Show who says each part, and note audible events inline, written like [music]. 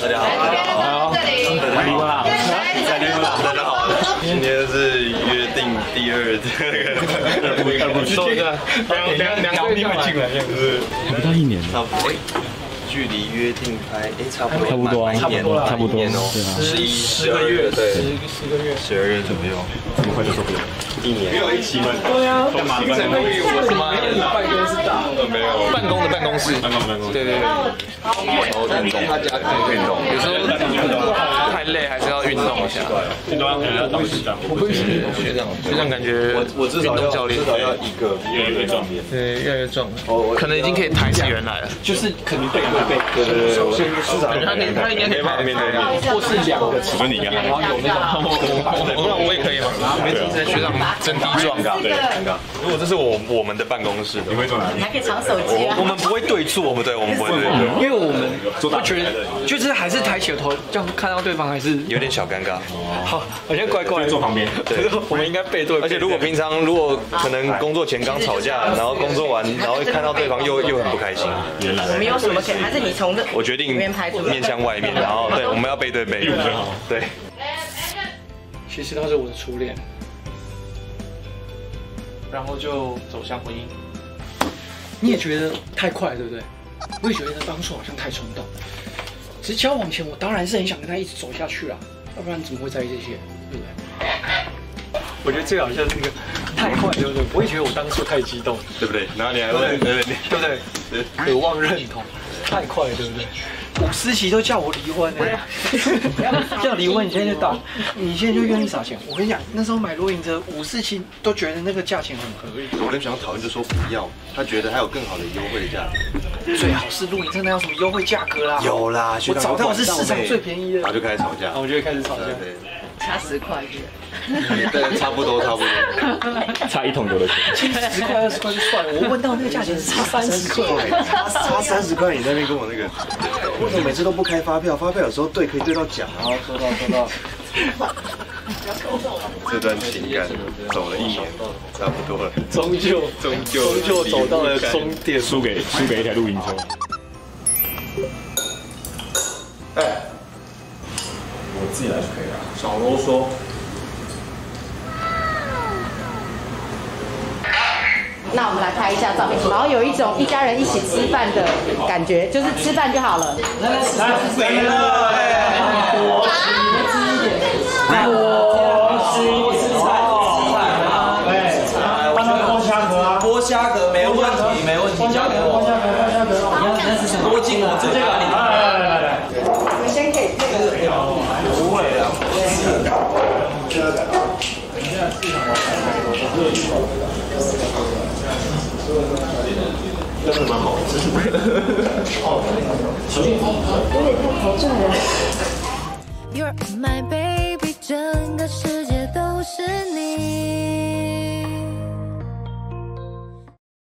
Speaker 1: 大家好，
Speaker 2: 这里，
Speaker 3: 离婚啦，
Speaker 1: 再离婚啦，大家好，今天是约定第二这个二部二部
Speaker 3: 说一下，两两两个月会进来，
Speaker 1: 是
Speaker 3: 不到一年，
Speaker 1: 呢。距离约定拍，哎，差不多，
Speaker 3: 差不多差不多
Speaker 1: 一年哦，
Speaker 3: 对啊。
Speaker 1: 十一
Speaker 3: 十个月，
Speaker 1: 对，
Speaker 3: 十十个月，
Speaker 1: 十二月左右，
Speaker 3: 这么快就受不了。
Speaker 1: 一年，没有一起吗？
Speaker 3: 对啊，
Speaker 1: 干嘛？
Speaker 3: 精神会议我什么办公室大，
Speaker 1: 没有，
Speaker 3: 办公的办公室，
Speaker 1: 办公办公，
Speaker 3: 对对。对，
Speaker 1: 我运动，他家可以运动，
Speaker 3: 有时候太累还是下。
Speaker 1: 运动可能要当学长，
Speaker 3: 我不是，学长，学长感觉
Speaker 1: 我我至少要
Speaker 3: 教练
Speaker 1: 至少要一个越来越壮，
Speaker 3: 对越来越壮，可能已经可以抬起人来了。就是可能背对背，
Speaker 1: 对对对，我市场
Speaker 3: 他他应该可以
Speaker 1: 没办法面对面，
Speaker 3: 或是两个尺
Speaker 1: 我说你应该
Speaker 3: 然后有那种我我我也可以吗？学长真低壮，
Speaker 1: 对，尴尬。如果这是我我们的办公室，你会坐哪里？
Speaker 2: 还可以藏手机啊
Speaker 1: 我。们对坐，我们对，我们不会
Speaker 4: 因为我们不觉得，就是还是抬起头，这样看到对方还是
Speaker 1: 有点小尴尬。
Speaker 4: 好，好像怪怪的。
Speaker 3: 坐旁边。
Speaker 4: 对，我们应该背对。
Speaker 1: 而且如果平常如果可能工作前刚吵架，然后工作完，然后看到对方又又很不开心，
Speaker 3: 原来
Speaker 2: 我们有什么可能？还是你从这
Speaker 1: 我决定
Speaker 2: 面
Speaker 1: 向外面，然后对，[laughs] 我们要背对背，对。
Speaker 4: 其实他是我的初恋，然后就走向婚姻。你也觉得太快，对不对？我也觉得当初好像太冲动。其实交往前，我当然是很想跟他一直走下去啦，要不然怎么会在意这些，对不对？我觉得最好像是那个太快，[laughs] 对不对？我也觉得我当初太激动，
Speaker 1: 对不对？然后你还问，对对对，
Speaker 4: 对不对？渴望认同，太快，对不对？五思琪都叫我离婚呢、叫 [laughs] 离婚，你现在就到，你现在就愿意撒钱。我跟你讲，那时候买露营车，五四七都觉得那个价钱很合理。
Speaker 1: 我跟小杨讨论就说不要，他觉得还有更好的优惠的价。
Speaker 4: 最好是露营车，那要什么优惠价格啦？
Speaker 1: 有啦，
Speaker 4: 我找到是市场最便宜的
Speaker 1: 然后就开始吵架
Speaker 4: 然后。我就会开始吵架。
Speaker 1: 对
Speaker 2: 差十块
Speaker 1: 对，差不多差不多。[laughs] [laughs]
Speaker 3: 差一桶油的钱。
Speaker 4: 十块二十块就算了，我问到那个价钱是差三十块。
Speaker 1: 差差三十块，你在那边跟我那个，为什么每次都不开发票？发票有时候对可以对到奖啊。
Speaker 4: 收到收到。
Speaker 1: 这段情感走了一年，差不多了。
Speaker 4: 终究
Speaker 1: 终究
Speaker 4: 终究走到了终点。
Speaker 3: 输给输给一台露营车。
Speaker 1: 哎，
Speaker 3: 我自己来就可以了，少啰嗦。
Speaker 2: 那我们来拍一下照片，然后有一种一家人一起吃饭的感觉，就是吃饭就好了。
Speaker 1: 没了。
Speaker 5: 剥虾壳没问题，没问题，交给我。多进我直接把你。
Speaker 2: 我们先可以这个。
Speaker 5: 不真的
Speaker 2: 蛮好的。真是贵
Speaker 6: 可有点太抬重了 you're my baby